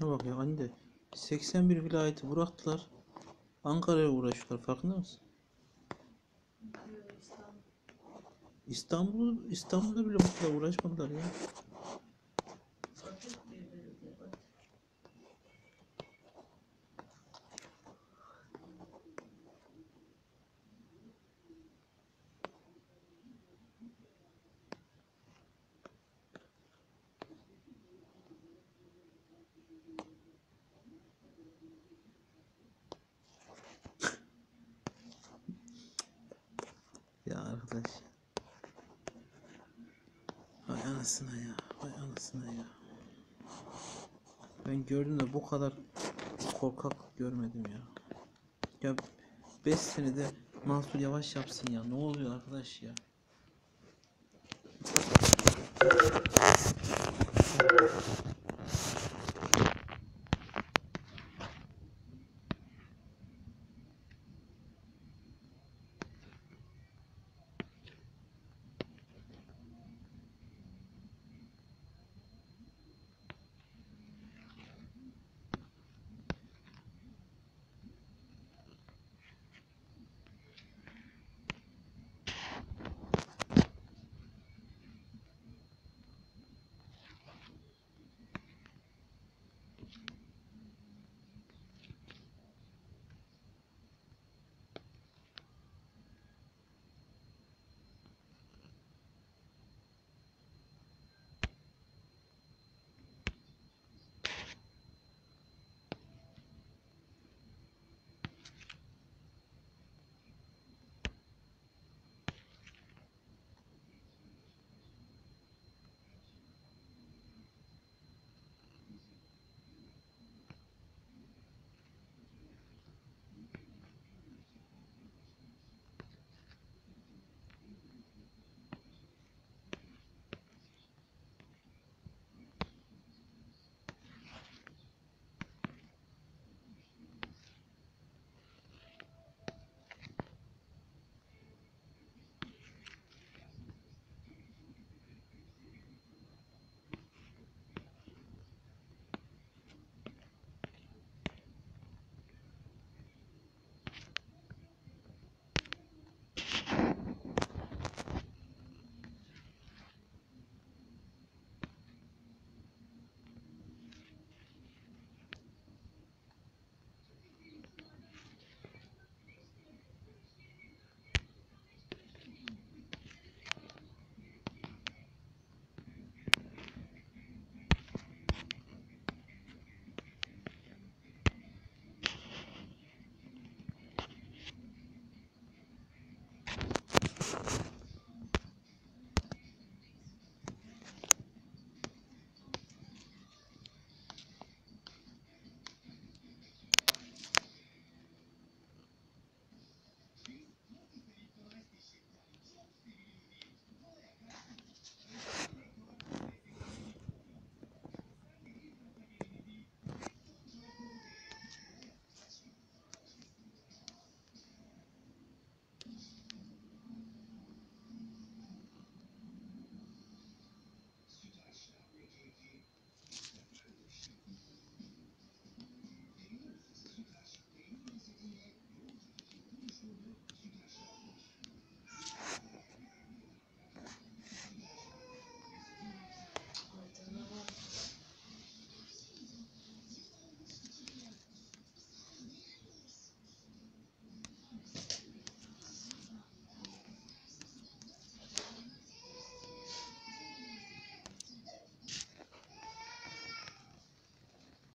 Şuna bak ya anne. 81 vilayeti bıraktılar. Ankara'ya uğraşıyorlar. Farkında mısın? İstanbul İstanbul'da bile bu kadar uğraşmadılar. Ya arkadaş. Vay anasına ya. Vay anasına ya. Ben gördüm de bu kadar korkak görmedim ya. Ya 5 senede Mansur Yavaş yapsın ya. Ne oluyor arkadaş ya?